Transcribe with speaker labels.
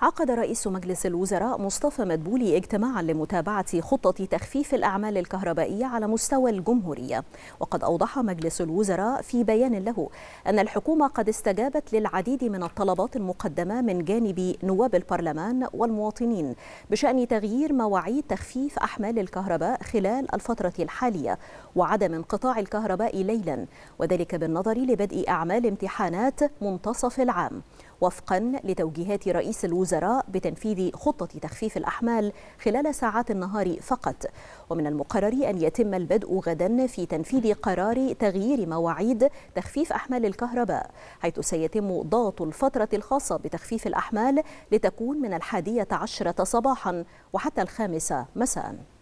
Speaker 1: عقد رئيس مجلس الوزراء مصطفى مدبولي اجتماعا لمتابعة خطة تخفيف الأعمال الكهربائية على مستوى الجمهورية. وقد أوضح مجلس الوزراء في بيان له أن الحكومة قد استجابت للعديد من الطلبات المقدمة من جانب نواب البرلمان والمواطنين بشأن تغيير مواعيد تخفيف أحمال الكهرباء خلال الفترة الحالية وعدم انقطاع الكهرباء ليلا وذلك بالنظر لبدء أعمال امتحانات منتصف العام. وفقا لتوجيهات رئيس الوزراء بتنفيذ خطة تخفيف الأحمال خلال ساعات النهار فقط. ومن المقرر أن يتم البدء غدا في تنفيذ قرار تغيير مواعيد تخفيف أحمال الكهرباء حيث سيتم ضغط الفترة الخاصة بتخفيف الأحمال لتكون من الحادية عشرة صباحا وحتى الخامسة مساءً.